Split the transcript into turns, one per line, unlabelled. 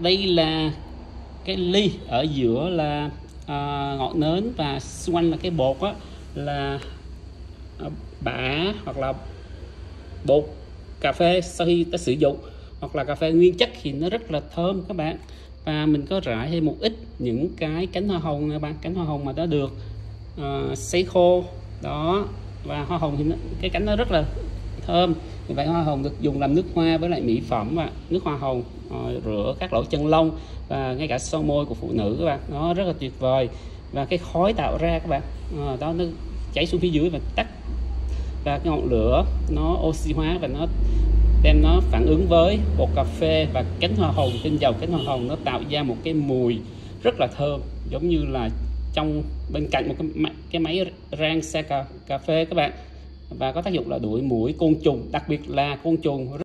đây là cái ly ở giữa là à, ngọn nến và xung quanh là cái bột á là à, bã hoặc là bột cà phê sau khi ta sử dụng hoặc là cà phê nguyên chất thì nó rất là thơm các bạn. Và mình có rải thêm một ít những cái cánh hoa hồng nè bạn cánh hoa hồng mà đã được uh, sấy khô. Đó và hoa hồng thì nó, cái cánh nó rất là thơm. Vì vậy hoa hồng được dùng làm nước hoa với lại mỹ phẩm và nước hoa hồng ờ, rửa các lỗ chân lông và ngay cả son môi của phụ nữ các bạn. Nó rất là tuyệt vời và cái khói tạo ra các bạn ờ, đó nó cháy xuống phía dưới và tắt và cái ngọn lửa. Nó oxy hóa và nó đem nó phản ứng với bột cà phê và cánh hoa hồng. Tinh dầu cánh hoa hồng nó tạo ra một cái mùi rất là thơm giống như là trong bên cạnh một cái, cái máy rang xe cà, cà phê các bạn và có tác dụng là đuổi mũi côn trùng đặc biệt là côn trùng.